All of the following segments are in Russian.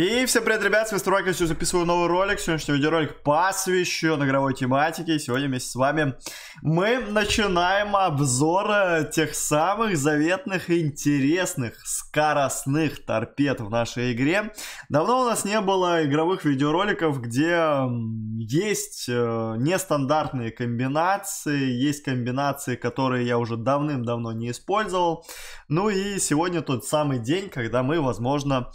И всем привет, ребят, с вами я записываю новый ролик. Сегодняшний видеоролик посвящен игровой тематике. Сегодня вместе с вами мы начинаем обзор э, тех самых заветных, интересных, скоростных торпед в нашей игре. Давно у нас не было игровых видеороликов, где есть э, нестандартные комбинации, есть комбинации, которые я уже давным-давно не использовал. Ну и сегодня тот самый день, когда мы, возможно,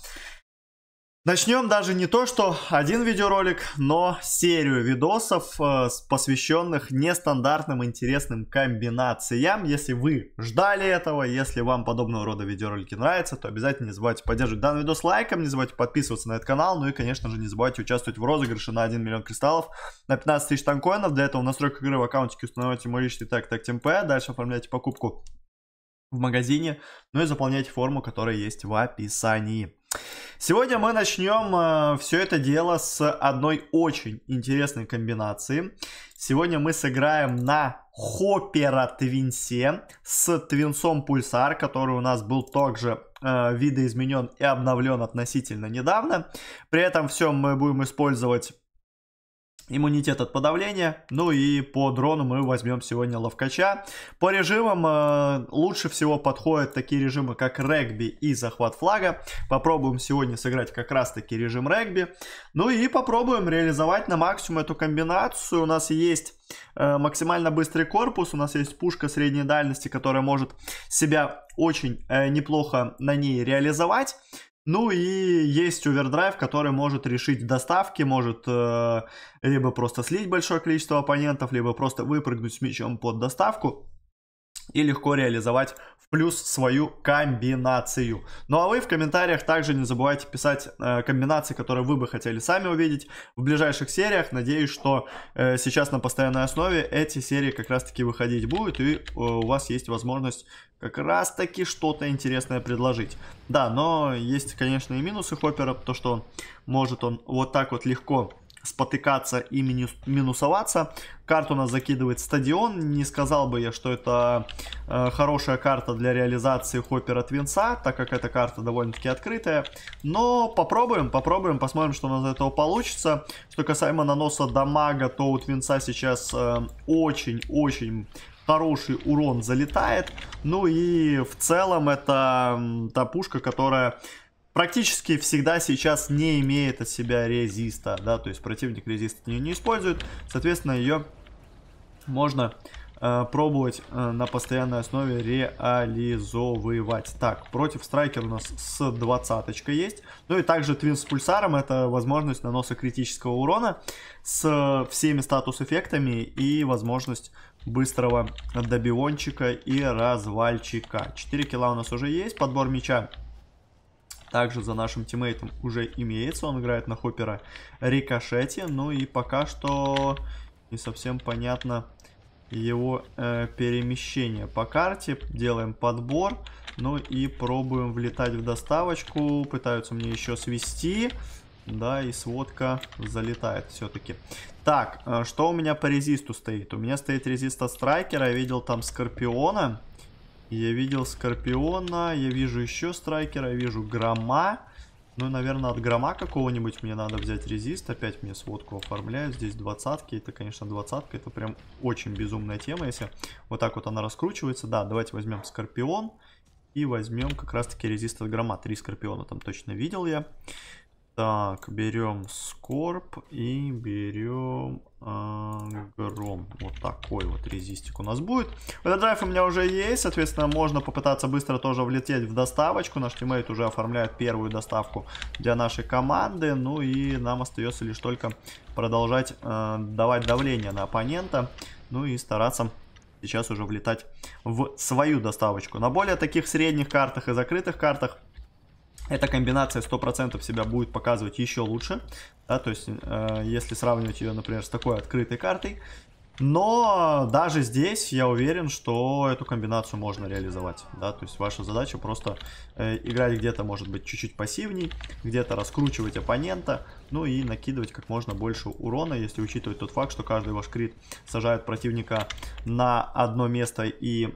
Начнем даже не то, что один видеоролик, но серию видосов, э, посвященных нестандартным интересным комбинациям. Если вы ждали этого, если вам подобного рода видеоролики нравятся, то обязательно не забывайте поддерживать данный видос лайком, не забывайте подписываться на этот канал, ну и, конечно же, не забывайте участвовать в розыгрыше на 1 миллион кристаллов на 15 тысяч танкоинов. Для этого в настройках игры в аккаунтике установите мой личный тег TagTeamP, дальше оформляйте покупку в магазине, ну и заполняйте форму, которая есть в описании. Сегодня мы начнем э, все это дело с одной очень интересной комбинации. Сегодня мы сыграем на Хоппера Твинсе с Твинсом Пульсар, который у нас был также э, видоизменен и обновлен относительно недавно. При этом все мы будем использовать иммунитет от подавления. Ну и по дрону мы возьмем сегодня ловкача. По режимам э, лучше всего подходят такие режимы, как регби и захват флага. Попробуем сегодня сыграть как раз таки режим регби. Ну и попробуем реализовать на максимум эту комбинацию. У нас есть э, максимально быстрый корпус, у нас есть пушка средней дальности, которая может себя очень э, неплохо на ней реализовать. Ну и есть овердрайв, который может решить доставки, может э, либо просто слить большое количество оппонентов, либо просто выпрыгнуть с мячом под доставку и легко реализовать в плюс свою комбинацию. Ну а вы в комментариях также не забывайте писать э, комбинации, которые вы бы хотели сами увидеть в ближайших сериях. Надеюсь, что э, сейчас на постоянной основе эти серии как раз таки выходить будут и э, у вас есть возможность как раз таки что-то интересное предложить. Да, но есть, конечно, и минусы Хоппера, то что может он вот так вот легко спотыкаться и минус, минусоваться. Карту нас закидывает стадион. Не сказал бы я, что это э, хорошая карта для реализации Хоппера Твинса, так как эта карта довольно-таки открытая. Но попробуем, попробуем, посмотрим, что у нас из этого получится. Что касаемо наноса дамага, то у Твинса сейчас очень-очень э, хороший урон залетает. Ну и в целом это та пушка, которая практически всегда сейчас не имеет от себя резиста, да, то есть противник резист не, не использует, соответственно, ее можно э, пробовать э, на постоянной основе реализовывать. Так, против страйкера у нас с двадцаточкой есть, ну и также твин с пульсаром, это возможность наноса критического урона с всеми статус-эффектами и возможность быстрого добивончика и развальчика. 4 килла у нас уже есть, подбор мяча также за нашим тиммейтом уже имеется. Он играет на хоппера рикошете. Ну и пока что не совсем понятно его э, перемещение по карте. Делаем подбор. Ну и пробуем влетать в доставочку. Пытаются мне еще свести. Да, и сводка залетает все-таки. Так, э, что у меня по резисту стоит? У меня стоит резист от страйкера. Я видел там Скорпиона. Я видел Скорпиона, я вижу еще Страйкера, я вижу Грома. Ну, наверное, от Грома какого-нибудь мне надо взять резист. Опять мне сводку оформляют. Здесь двадцатки. Это, конечно, двадцатка. Это прям очень безумная тема, если вот так вот она раскручивается. Да, давайте возьмем Скорпион. И возьмем как раз-таки резист от Грома. Три Скорпиона там точно видел я. Так, берем Скорб и берем э, Гром. Вот такой вот резистик у нас будет. Этот драйв у меня уже есть, соответственно, можно попытаться быстро тоже влететь в доставочку. Наш тиммейт уже оформляет первую доставку для нашей команды. Ну и нам остается лишь только продолжать э, давать давление на оппонента. Ну и стараться сейчас уже влетать в свою доставочку. На более таких средних картах и закрытых картах эта комбинация 100% себя будет показывать еще лучше. Да, то есть, э, если сравнивать ее, например, с такой открытой картой. Но даже здесь я уверен, что эту комбинацию можно реализовать. Да, то есть ваша задача просто э, играть где-то, может быть, чуть-чуть пассивней, где-то раскручивать оппонента, ну и накидывать как можно больше урона, если учитывать тот факт, что каждый ваш крит сажает противника на одно место и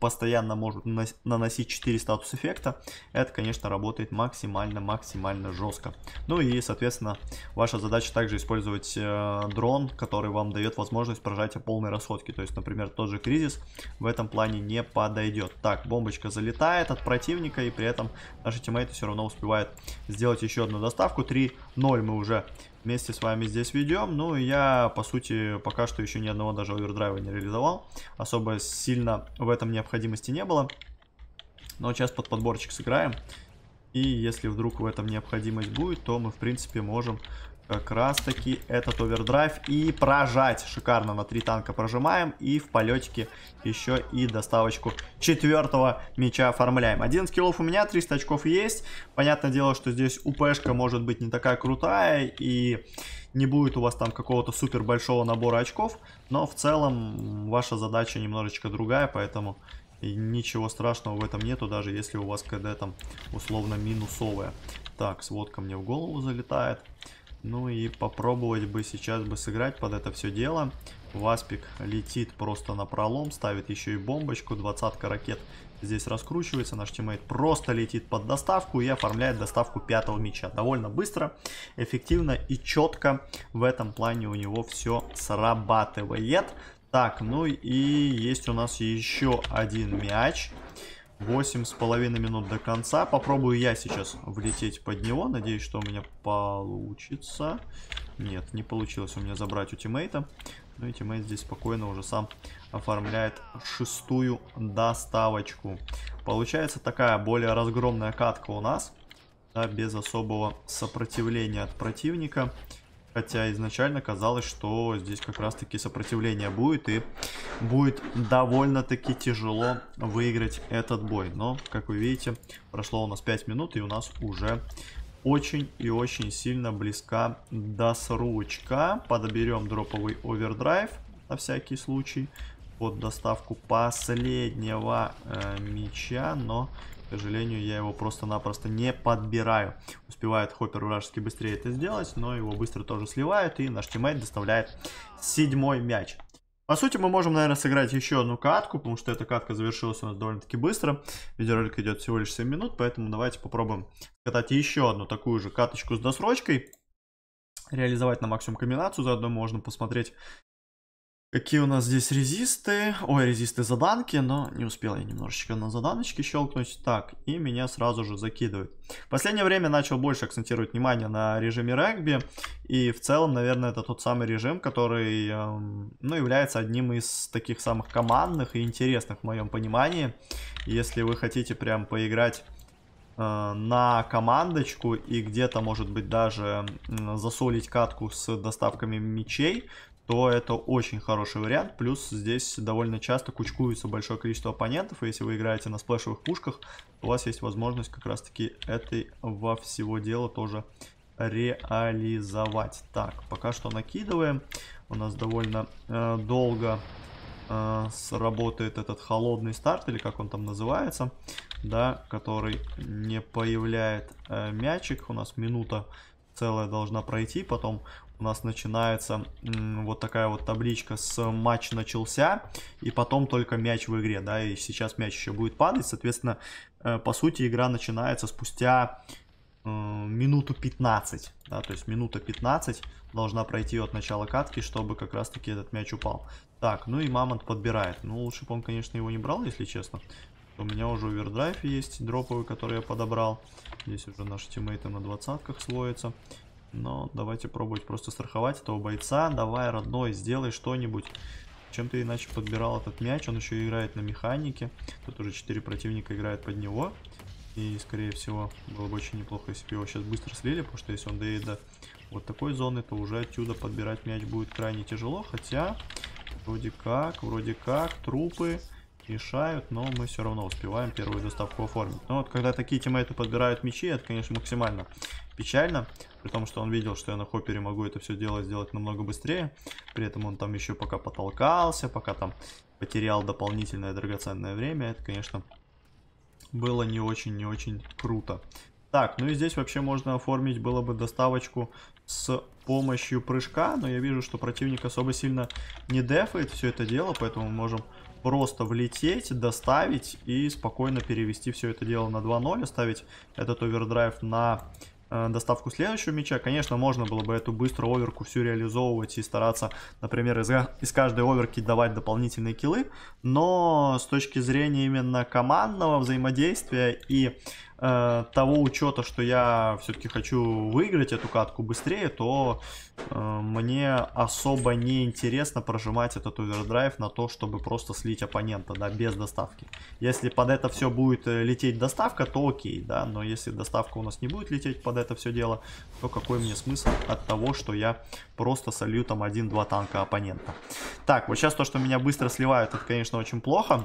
постоянно может наносить 4 статус эффекта, это, конечно, работает максимально-максимально жестко. Ну и, соответственно, ваша задача также использовать э, дрон, который вам дает возможность прожатия полной расходки. То есть, например, тот же кризис в этом плане не подойдет. Так, бомбочка залетает от противника, и при этом наши тиммейты все равно успевают сделать еще одну доставку. 3-0 мы уже вместе с вами здесь ведем. Ну, я, по сути, пока что еще ни одного даже овердрайва не реализовал. Особо сильно в этом необходимости не было. Но сейчас под подборчик сыграем. И если вдруг в этом необходимость будет, то мы, в принципе, можем как раз таки этот овердрайв и прожать. Шикарно на три танка прожимаем и в полетике еще и доставочку четвертого мяча оформляем. 11 киллов у меня, 300 очков есть. Понятное дело, что здесь УПшка может быть не такая крутая и не будет у вас там какого-то супер большого набора очков. Но в целом ваша задача немножечко другая, поэтому ничего страшного в этом нету, даже если у вас КД там условно минусовая. Так, сводка мне в голову залетает. Ну и попробовать бы сейчас бы сыграть под это все дело. Васпик летит просто на пролом, ставит еще и бомбочку. Двадцатка ракет здесь раскручивается. Наш тиммейт просто летит под доставку и оформляет доставку пятого мяча. Довольно быстро, эффективно и четко в этом плане у него все срабатывает. Так, ну и есть у нас еще один мяч. Восемь с половиной минут до конца. Попробую я сейчас влететь под него. Надеюсь, что у меня получится. Нет, не получилось у меня забрать у тиммейта. Ну и тиммейт здесь спокойно уже сам оформляет шестую доставочку. Получается такая более разгромная катка у нас. Да, без особого сопротивления от противника. Хотя изначально казалось, что здесь как раз-таки сопротивление будет и будет довольно-таки тяжело выиграть этот бой. Но, как вы видите, прошло у нас 5 минут и у нас уже очень и очень сильно близка досрочка. Подоберем дроповый овердрайв на всякий случай под доставку последнего э, мяча, но к сожалению, я его просто-напросто не подбираю. Успевает Хоппер вражеский быстрее это сделать, но его быстро тоже сливают, и наш тиммейт доставляет седьмой мяч. По сути, мы можем, наверное, сыграть еще одну катку, потому что эта катка завершилась у нас довольно-таки быстро. Видеоролик идет всего лишь 7 минут, поэтому давайте попробуем катать еще одну такую же каточку с досрочкой. Реализовать на максимум комбинацию, заодно можно посмотреть, Какие у нас здесь резисты? Ой, резисты заданки, но не успел я немножечко на заданочки щелкнуть. Так, и меня сразу же закидывают. В последнее время начал больше акцентировать внимание на режиме регби. И в целом, наверное, это тот самый режим, который, эм, ну, является одним из таких самых командных и интересных в моем понимании. Если вы хотите прям поиграть э, на командочку и где-то, может быть, даже засолить катку с доставками мечей, то это очень хороший вариант. Плюс здесь довольно часто кучкуется большое количество оппонентов, и если вы играете на сплэшевых пушках, у вас есть возможность как раз-таки этой во всего дела тоже реализовать. Так, пока что накидываем. У нас довольно э, долго э, сработает этот холодный старт, или как он там называется, да, который не появляет э, мячик. У нас минута целая должна пройти, потом у нас начинается вот такая вот табличка с матч начался, и потом только мяч в игре, да, и сейчас мяч еще будет падать, соответственно, э, по сути, игра начинается спустя э, минуту 15, да, то есть минута 15 должна пройти от начала катки, чтобы как раз-таки этот мяч упал. Так, ну и Мамонт подбирает, ну лучше бы он, конечно, его не брал, если честно. У меня уже овердрайв есть, дроповый, который я подобрал. Здесь уже наши тиммейты на двадцатках слоятся. Но давайте пробовать просто страховать этого бойца. Давай, родной, сделай что-нибудь. Чем ты иначе подбирал этот мяч? Он еще играет на механике. Тут уже 4 противника играют под него. И, скорее всего, было бы очень неплохо, если бы его сейчас быстро слили. Потому что если он доедет до вот такой зоны, то уже отсюда подбирать мяч будет крайне тяжело. Хотя, вроде как, вроде как, трупы мешают, но мы все равно успеваем первую доставку оформить. Но вот когда такие тиммейты подбирают мячи, это, конечно, максимально печально. При том, что он видел, что я на хоппере могу это все дело сделать намного быстрее. При этом он там еще пока потолкался, пока там потерял дополнительное драгоценное время. Это, конечно, было не очень-не очень круто. Так, ну и здесь вообще можно оформить было бы доставочку с помощью прыжка, но я вижу, что противник особо сильно не дефает все это дело, поэтому мы можем просто влететь, доставить и спокойно перевести все это дело на 2-0, оставить этот овердрайв на Э, доставку следующего мяча. Конечно, можно было бы эту быструю оверку всю реализовывать и стараться, например, из, из каждой оверки давать дополнительные килы, но с точки зрения именно командного взаимодействия и э, того учета, что я все-таки хочу выиграть эту катку быстрее, то мне особо не интересно прожимать этот овердрайв на то, чтобы просто слить оппонента, да, без доставки. Если под это все будет э, лететь доставка, то окей, да, но если доставка у нас не будет лететь под это все дело, то какой мне смысл от того, что я просто солью там один-два танка оппонента. Так, вот сейчас то, что меня быстро сливают, это, конечно, очень плохо,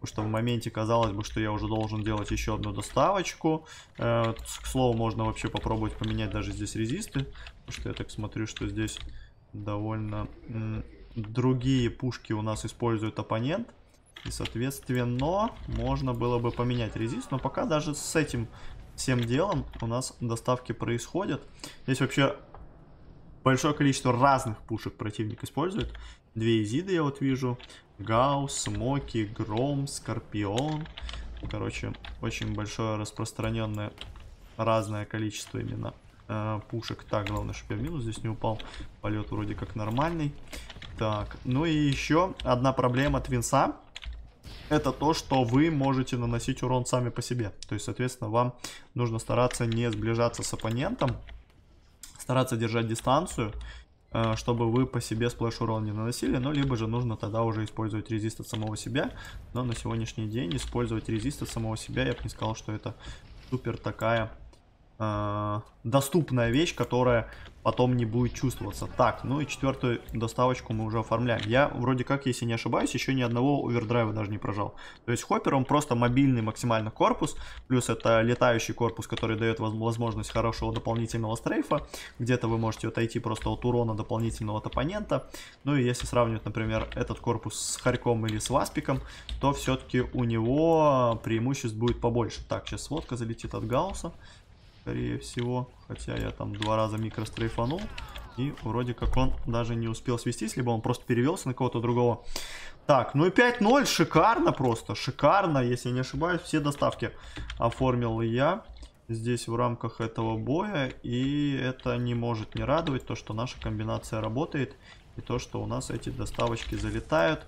потому что в моменте казалось бы, что я уже должен делать еще одну доставочку. Э, к слову, можно вообще попробовать поменять даже здесь резисты, потому что я так смотрю, что здесь довольно другие пушки у нас использует оппонент. И, соответственно, можно было бы поменять резист, но пока даже с этим всем делом у нас доставки происходят. Здесь вообще большое количество разных пушек противник использует. Две изиды я вот вижу. Гаус, Смоки, Гром, Скорпион. Короче, очень большое распространенное разное количество именно э, пушек. Так, главное, чтобы я в минус здесь не упал. Полет вроде как нормальный. Так, ну и еще одна проблема Твинса это то, что вы можете наносить урон сами по себе. То есть, соответственно, вам нужно стараться не сближаться с оппонентом, стараться держать дистанцию, э, чтобы вы по себе сплэш урон не наносили, но либо же нужно тогда уже использовать резист от самого себя, но на сегодняшний день использовать резист от самого себя, я бы не сказал, что это супер такая э, доступная вещь, которая потом не будет чувствоваться. Так, ну и четвертую доставочку мы уже оформляем. Я вроде как, если не ошибаюсь, еще ни одного овердрайва даже не прожал. То есть хоппер, он просто мобильный максимально корпус, плюс это летающий корпус, который дает возможность хорошего дополнительного стрейфа. Где-то вы можете отойти просто от урона дополнительного от оппонента. Ну и если сравнивать, например, этот корпус с Харьком или с Васпиком, то все-таки у него преимуществ будет побольше. Так, сейчас сводка залетит от Гаусса скорее всего. Хотя я там два раза микрострейфанул. И вроде как он даже не успел свестись, либо он просто перевелся на кого-то другого. Так, ну и 5-0, шикарно просто, шикарно, если не ошибаюсь, все доставки оформил я здесь в рамках этого боя. И это не может не радовать, то, что наша комбинация работает. И то, что у нас эти доставочки залетают.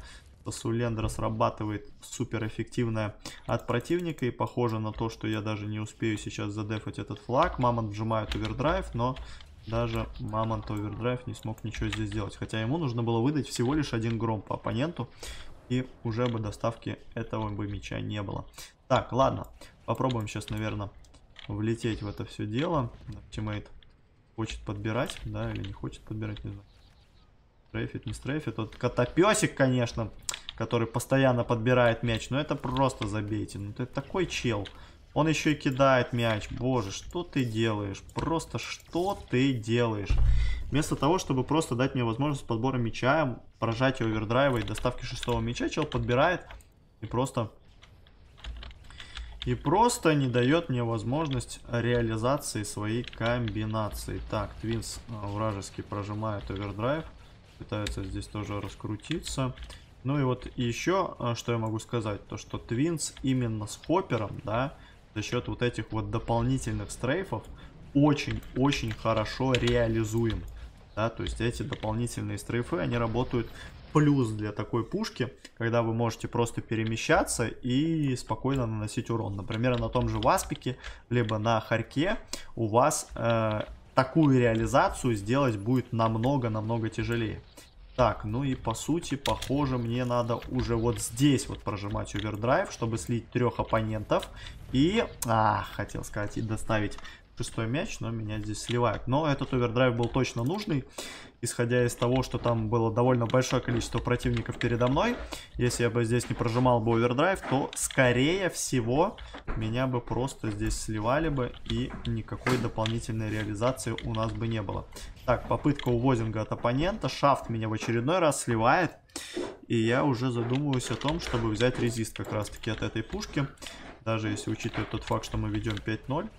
Сулендра срабатывает супер эффективная от противника. И похоже на то, что я даже не успею сейчас задефать этот флаг. Мамонт вжимает овердрайв, но даже Мамонт овердрайв не смог ничего здесь сделать. Хотя ему нужно было выдать всего лишь один гром по оппоненту. И уже бы доставки этого бы мяча не было. Так, ладно. Попробуем сейчас, наверное, влететь в это все дело. Тиммейт хочет подбирать, да, или не хочет подбирать, не знаю. Стрейфит, не стрейфит. Тот котопесик, конечно, который постоянно подбирает мяч. Но это просто забейте. Ну ты такой чел. Он еще и кидает мяч. Боже, что ты делаешь? Просто что ты делаешь? Вместо того, чтобы просто дать мне возможность подбора мяча, прожатия овердрайва и доставки шестого мяча, чел подбирает и просто... И просто не дает мне возможность реализации своей комбинации. Так, Твинс э, вражеский прожимает овердрайв пытается здесь тоже раскрутиться. Ну и вот еще, а, что я могу сказать, то что Твинс именно с Хоппером, да, за счет вот этих вот дополнительных стрейфов очень-очень хорошо реализуем. Да, то есть эти дополнительные стрейфы, они работают плюс для такой пушки, когда вы можете просто перемещаться и спокойно наносить урон. Например, на том же Васпике, либо на Харьке у вас э, такую реализацию сделать будет намного-намного тяжелее. Так, ну и по сути, похоже, мне надо уже вот здесь вот прожимать овердрайв, чтобы слить трех оппонентов. И, а, хотел сказать, и доставить шестой мяч, но меня здесь сливают. Но этот овердрайв был точно нужный исходя из того, что там было довольно большое количество противников передо мной, если я бы здесь не прожимал бы овердрайв, то, скорее всего, меня бы просто здесь сливали бы, и никакой дополнительной реализации у нас бы не было. Так, попытка увозинга от оппонента, шафт меня в очередной раз сливает, и я уже задумываюсь о том, чтобы взять резист как раз-таки от этой пушки, даже если учитывать тот факт, что мы ведем 5-0.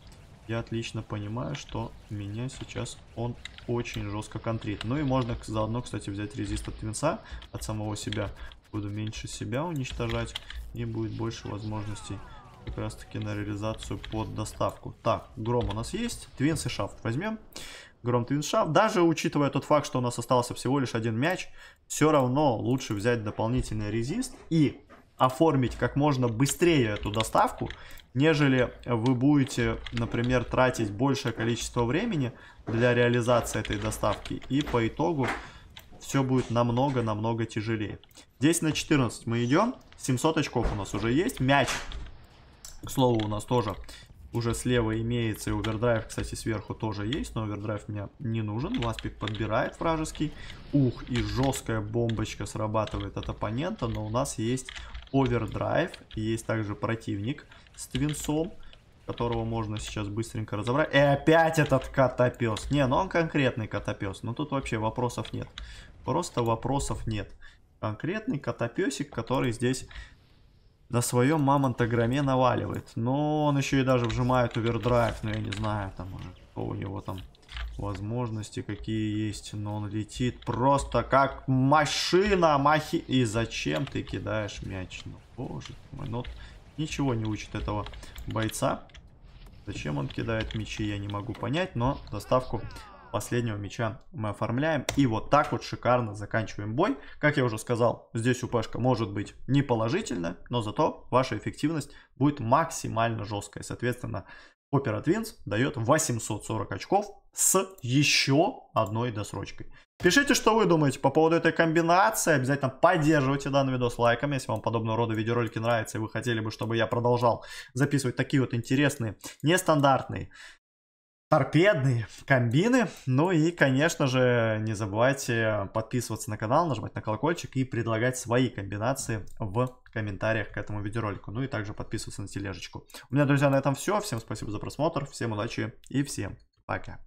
Я отлично понимаю, что меня сейчас он очень жестко контрит. Ну и можно заодно, кстати, взять резист от Твинса, от самого себя. Буду меньше себя уничтожать и будет больше возможностей как раз таки на реализацию под доставку. Так, Гром у нас есть, Твинс и Шафт возьмем. Гром Твинс Шафт. Даже учитывая тот факт, что у нас остался всего лишь один мяч, все равно лучше взять дополнительный резист и оформить как можно быстрее эту доставку, нежели вы будете, например, тратить большее количество времени для реализации этой доставки. И по итогу все будет намного-намного тяжелее. 10 на 14 мы идем. 700 очков у нас уже есть. Мяч, к слову, у нас тоже уже слева имеется. И овердрайв, кстати, сверху тоже есть. Но овердрайв мне не нужен. Ласпик подбирает вражеский. Ух, и жесткая бомбочка срабатывает от оппонента. Но у нас есть овердрайв. Есть также противник с твинсом, которого можно сейчас быстренько разобрать. И опять этот котопес. Не, ну он конкретный котопес. Но тут вообще вопросов нет. Просто вопросов нет. Конкретный котопесик, который здесь на своем мамонтограмме наваливает. Но он еще и даже вжимает овердрайв. Но я не знаю, там уже у него там возможности какие есть. Но он летит просто как машина. Махи... И зачем ты кидаешь мяч? Ну, боже мой. Ну, ничего не учит этого бойца. Зачем он кидает мячи, я не могу понять. Но доставку последнего мяча мы оформляем. И вот так вот шикарно заканчиваем бой. Как я уже сказал, здесь УПшка может быть не положительная, но зато ваша эффективность будет максимально жесткая. Соответственно, Opera Twins дает 840 очков с еще одной досрочкой. Пишите, что вы думаете по поводу этой комбинации. Обязательно поддерживайте данный видос лайками, если вам подобного рода видеоролики нравятся и вы хотели бы, чтобы я продолжал записывать такие вот интересные, нестандартные, торпедные комбины. Ну и, конечно же, не забывайте подписываться на канал, нажимать на колокольчик и предлагать свои комбинации в комментариях к этому видеоролику. Ну и также подписываться на тележечку. У меня, друзья, на этом все. Всем спасибо за просмотр, всем удачи и всем пока.